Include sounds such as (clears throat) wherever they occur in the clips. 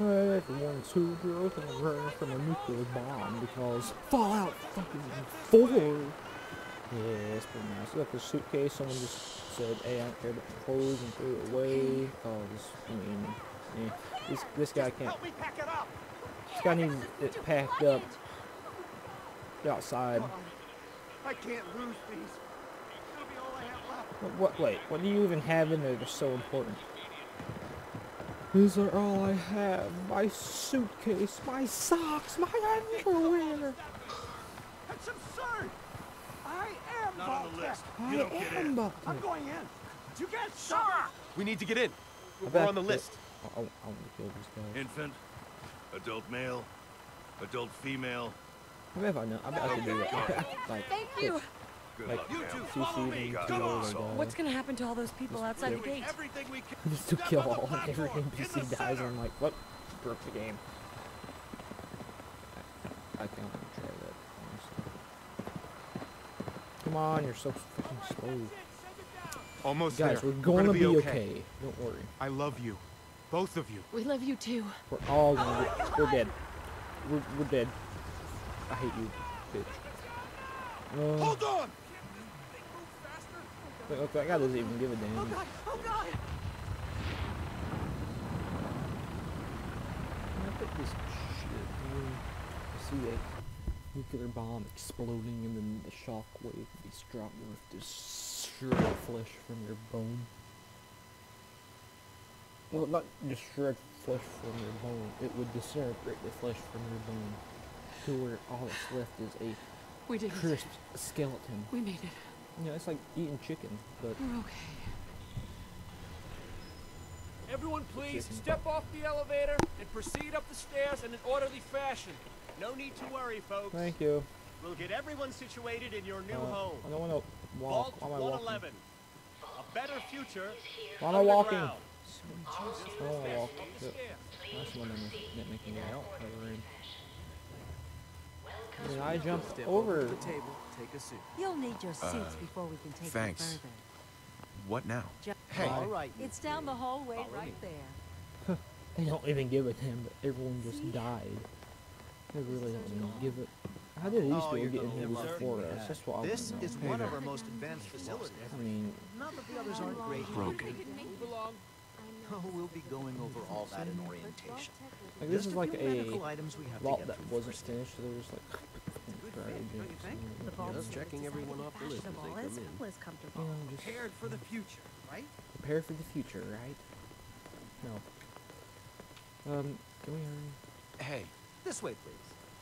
Everyone's who broke and ran from a nuclear bomb because Fallout fucking 4. Yeah, it's pretty nice. Look, the suitcase. Someone just said, hey, I don't care about the clothes and threw it away because, I mean, yeah, this, this guy can't. Help me pack it up. This guy needs it packed up outside. I can't lose these. It'll be all I have left. What, what, wait, what do you even have in there that's so important? These are all I have. My suitcase, my socks, my underwear. That's absurd. I am Not on the Vault-Tec. list. I You don't get am in. Buckner. I'm going in. You get Sir! shot. We need to get in. We're on the list. I, I, I want to kill this guy. Infant, adult male, adult female. I bet if I know, I bet I could do that. I bet I could, like, Thank put, you. Good like, luck, You ma'am. CC follow them me. to Come the on. other guy. What's gonna happen to all those people outside the gate? Everything we. Just to kill on the all every platform, NPC dies, and I'm like, what? Broke the game. I, I can't even try that, honestly. Come on, you're so freaking slow. Almost Guys, there. we're going to gonna be, be okay. okay. Don't worry. I love you, both of you. We love you too. We're all gonna oh be, we're dead. We're, we're dead. I hate you, bitch. Uh, Hold on. look, look, that guy doesn't even give a damn. Oh God! Oh God! Look at this shit, dude. I see a nuclear bomb exploding and then the shock wave be struck with shred flesh from your bone. Well, not just shred flesh from your bone. It would disintegrate the flesh from your bone to where all that's left is a We did it. crisp skeleton. We made it. You know, it's like eating chicken, but We're okay. Everyone please Chicken. step off the elevator and proceed up the stairs in an orderly fashion. No need to worry, folks. thank you. We'll get everyone situated in your new Uh, home. I don't want to Vault walk. Why am I walking? 111. A better future. Why am I walking? underground. I don't want to walk. That's one that didn't make me walk. Never mind. Then I jumped over. The table, take a seat. You'll need your seats Uh, before we can take thanks. you further. What now? Ju- Hey. All right. It's down the hallway Follow right me. there. (laughs) They don't even give a damn that everyone just died. They really don't even give it. How did these Oh, people you're get in here love before everything we us? That's what I This is one of our most advanced facilities. I mean, Not that the others aren't great. Broken. Move along. Oh, we'll be going over all that in orientation. like this is like few medical a items we have to vault get that wasn't first. finished, so they were just like garbage and The stuff. vault Just is checking everyone off the list as they fashionable, come as in. well as You comfortable. know, Prepared for the future, right? prepare for the future, right? No. Um, can we hurry? Hey, This way, please.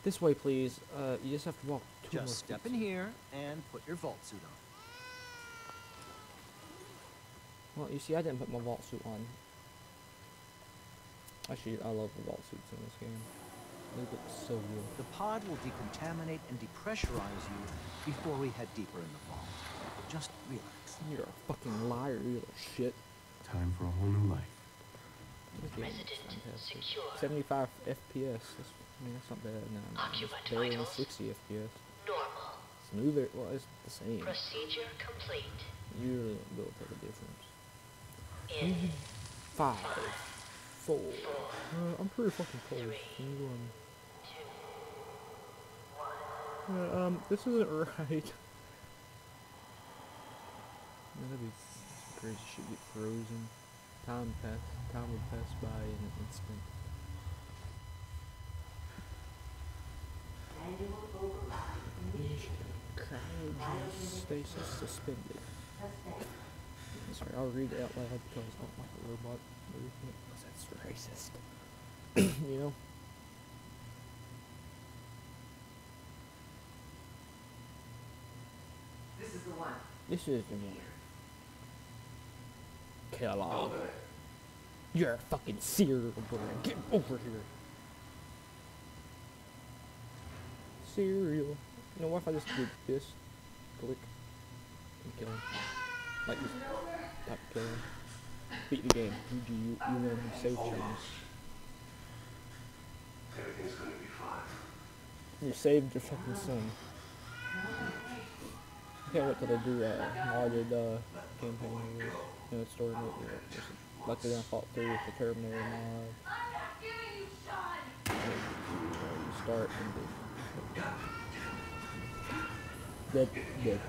This way, please. Uh, you just have to walk two more Just step in here and put your vault suit on. Well, you see, I didn't put my vault suit on. Actually, I love the vault suits in this game. They look so good. The pod will decontaminate and depressurize you before we head deeper in the vault. Just relax. You're a fucking liar, you little shit. Time for a whole new life. This game is fantastic. 75 FPS. That's, I mean, that's not bad. No, no, it's barely in 60 FPS. Normal. Smoother. Well, it's the same. Procedure complete. You really don't be able to tell the difference. In Five, four. Uh, I'm pretty fucking close. Can you, um, uh, um, this isn't (laughs) right. Man, that'd be some crazy shit get frozen. Time pass, time would pass by in an instant. Cryostasis suspended. Sorry, I'll read it out loud because I don't like a robot because that's racist. (coughs) you know? This is the one. This is the one. Kellogg. You're a fucking serial killer. Get over here. Cereal. You know what if I just did this? Click. And kill him. Like this, that game. Beat the game. Who do you, you know who saved you? Everything's gonna be fine. You saved your fucking son. Okay, what did I do? Uh, how did uh, campaign you know, the story mode? Uh, luckily, I fought through with the Terminator mod. Start and dead, dead.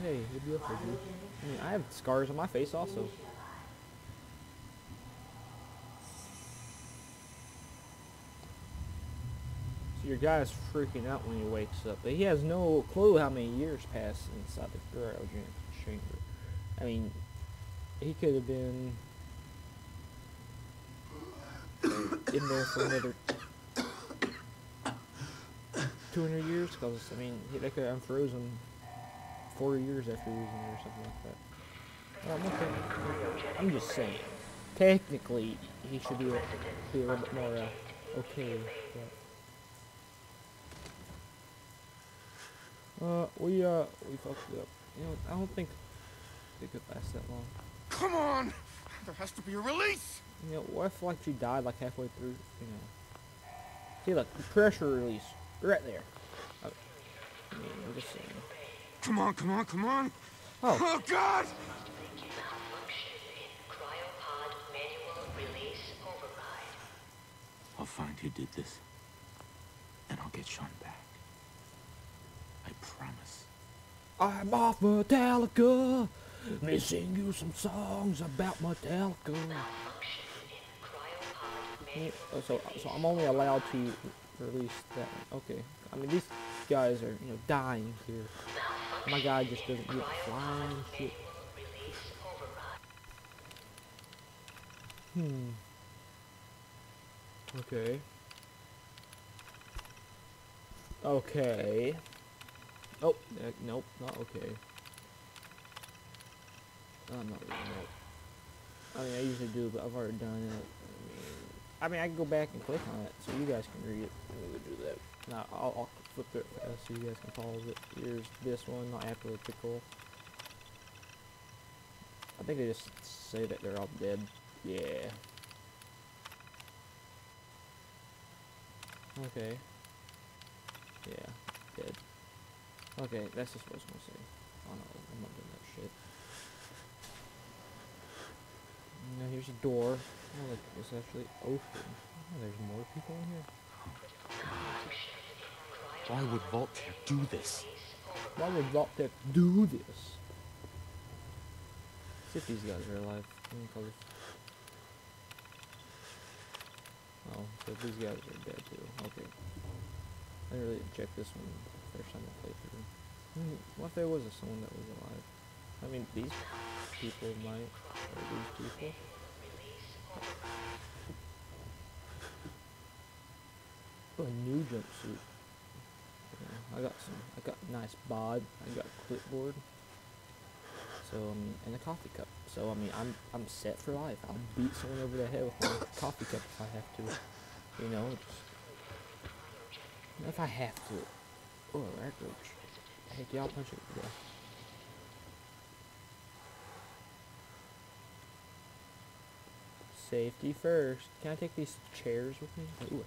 Hey, it will hurt me. I mean, I have scars on my face also. So your guy's freaking out when he wakes up, but he has no clue how many years passed inside the cryogenic chamber. I mean, he could have been (coughs) in there for another 200 years, because, I mean, he- they could have unfrozen four years after using it or something like that. Well, I'm, okay. I'm just saying, technically, he should be, a- be a little bit more uh, okay that. Uh, we, uh, we fucked it up. You know, I don't think it could last that long. Come on! There has to be a release! You know, what if like she died like halfway through? You know. See, look, the pressure release right there. I mean, I'm just saying. Come on, come on, come on! Oh, Oh, God! Malfunction in cryopod manual release override. I'll find who did this. And I'll get Shaun back. I promise. I'm off Metallica. Let me sing you some songs about Metallica. Malfunction Yeah, oh, So, so I'm only allowed to release that. Okay. I mean, these guys are, you know, dying here. My guy just doesn't get flying shit. Hmm. Okay. Okay. Oh, uh, nope, not okay. I'm not reading that. I mean, I usually do, but I've already done it. I mean, I can go back and click on it so you guys can read it. We would do that. Now, I'll, I'll flip it so you guys can pause it. Here's this one, not apolitical. I think they just say that they're all dead. Yeah. Okay. Yeah, dead. Okay, that's just what I was gonna say. Oh no, I'm not doing that shit. Now here's a door. Oh, look, it's actually open. Oh, there's more people in here. Why would Voltaire do this? Why would Vault-Tec do this? See if these guys are alive. Oh, so these guys are dead too. Okay. I didn't really check this one first time I played through. Hmm, what if there was someone that was alive? I mean, these people might, or these people. A new jumpsuit. I got some. I got nice bod. I got a clipboard. So um, and a coffee cup. So I mean, I'm I'm set for life. I'll beat someone over the head with my (coughs) coffee cup if I have to. You know, if I have to. Oh, that roach. Hey, y'all punch it. Yeah. Safety first. Can I take these chairs with me? Ooh,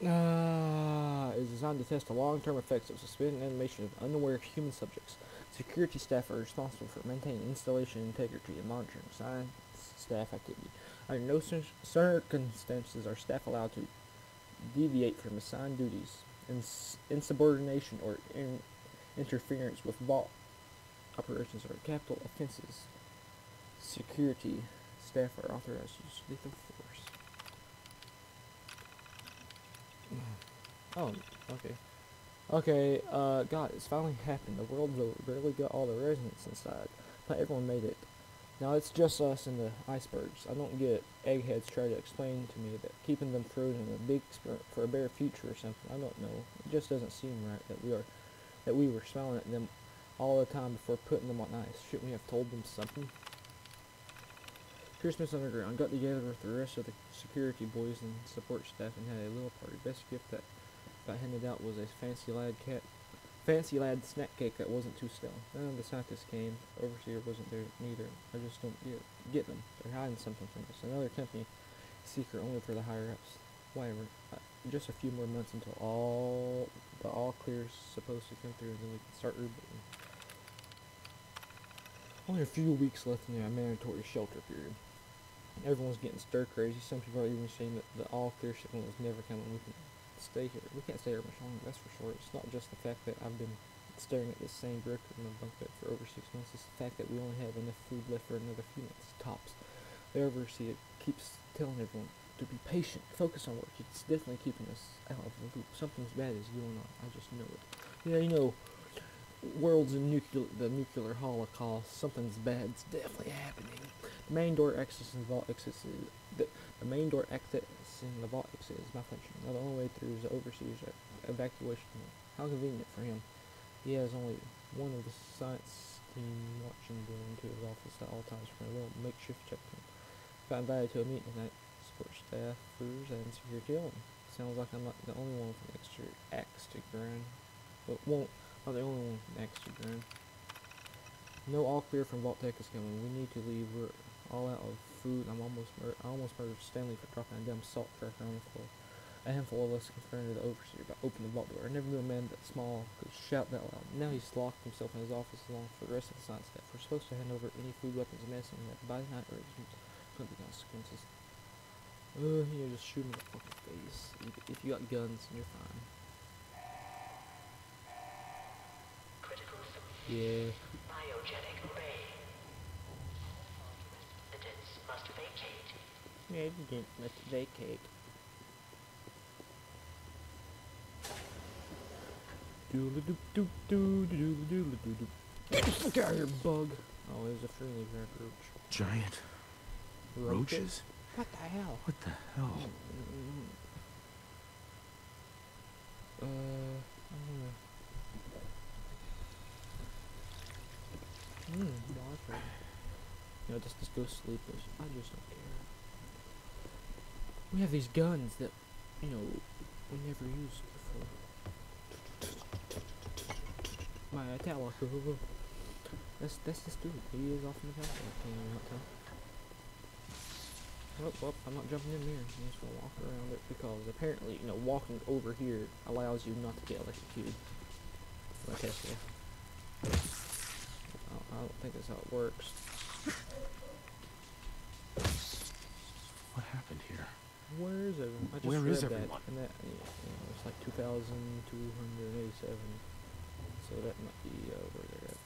nice. Uh, is designed to test the long-term effects of suspended animation of unaware human subjects. Security staff are responsible for maintaining installation integrity and monitoring science staff activity. Under no circumstances are staff allowed to deviate from assigned duties. Ins- insubordination or in- interference with vault operations are capital offenses. Security staff are authorized to use lethal force. (clears throat) Oh, okay. Okay, uh, God, it's finally happened. The world. Barely got all the residents inside. Not everyone made it. Now it's just us and the icebergs. I don't get. Eggheads try to explain to me that keeping them frozen a big for a better future or something. I don't know. It just doesn't seem right that we are, that we were smiling at them all the time before putting them on ice. Shouldn't we have told them something? Christmas Underground got together with the rest of the security boys and support staff and had a little party. Best gift that got handed out was a fancy lad cat, fancy lad snack cake that wasn't too stale. None of the scientists came. Overseer wasn't there neither. I just don't get get them. They're hiding something from us. Another company, secret only for the higher ups. Whatever. Uh, just a few more months until all the all clear's supposed to come through, and then we can start rebooting. Only a few weeks left in the mandatory shelter period. Everyone's getting stir crazy. Some people are even saying that the all clear signal is never coming. We can stay here. We can't stay here much longer, that's for sure. It's not just the fact that I've been staring at this same brick in the bunk bed for over six months. It's the fact that we only have enough food left for another few months, tops. The overseer keeps telling everyone to be patient, focus on work. It's definitely keeping us out of the loop. Something's bad is going on. I just know it. Yeah, you know, world's in nuclear, the nuclear holocaust. Something's bad's definitely happening. The main door exits and the vault exits. is the, the main door accessing the vault exit is malfunctioning. Now the only way through is the overseer's e- evacuation. How convenient for him. He has only one of the science team watching going to his office at all times for a little makeshift checkpoint. Got invited to a meeting tonight. Support staffers and security only. Sounds like I'm not the only one with an extra axe to grind. But won't Oh, not the only one axe to grind. No all clear from Vault-Tec is coming. We need to leave. We're all out of food. I'm almost mur- I almost murdered Stanley for dropping a dumb salt cracker on the floor. A handful of us confronted the overseer about opening the vault door. I never knew a man that small could shout that loud. Now he's locked himself in his office along with the rest of the science staff. We're supposed to hand over any food, weapons, and medicine have by night or going to be consequences. Oh, you just shoot him in the fucking face. If you got guns, you're fine. Yeah. cryogenic array. Residents must vacate. Yeah, you didn't let it vacate. Doodle doo doo doo doo doo doo doo. Get the fuck out of here, bug! Oh, it was a friendly roach. Giant roaches? What the hell? What the hell? Mm, Uh, I don't know. Hmm, no, that's right. Know, just, just go sleep. Just- I just don't care. We have these guns that, you know, we never used before. My Italic. That's that's this dude. He is off in the castle. Can you not tell? Oh, well, I'm not jumping in there. I'm just gonna walk around it because apparently, you know, walking over here allows you not to get electrocuted. Don't, I don't think that's how it works. What happened here? Where is everyone? I just Where read that, everyone? And that, yeah, yeah, it's like 2,287. So that might be uh, where they're at.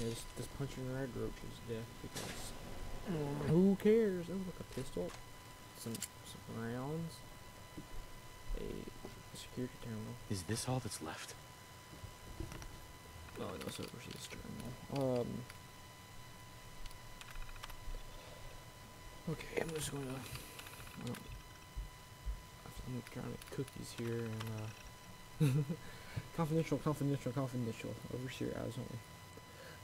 Yeah, just, just punching red roaches to death because who cares? Oh, look, a pistol, some some rounds, a security terminal. Is this all that's left? Oh, no, it's overseas terminal. Um. Okay, I'm just gonna. I'm trying to cookies here and uh. (laughs) confidential, confidential, confidential. Overseer eyes only.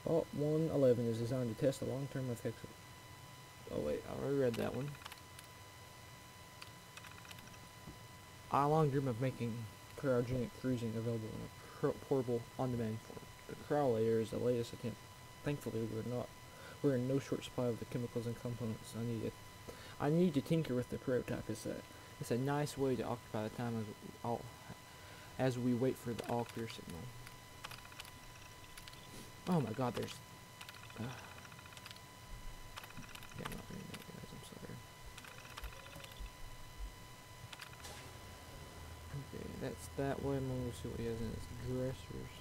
Vault 111 is designed to test the long-term effects of. Oh wait, I already read that one. I long dream of making cryogenic cruising available in a portable, on-demand form. The cryolator is the latest attempt. Thankfully, we're not. We're in no short supply of the chemicals and components I need. I need to tinker with the prototype. It's a, it's a nice way to occupy the time as all, as we wait for the all clear signal. Oh my God! There's. Uh, yeah, not. I'm sorry. Okay, that's that way. I'm gonna see what he has in his dressers.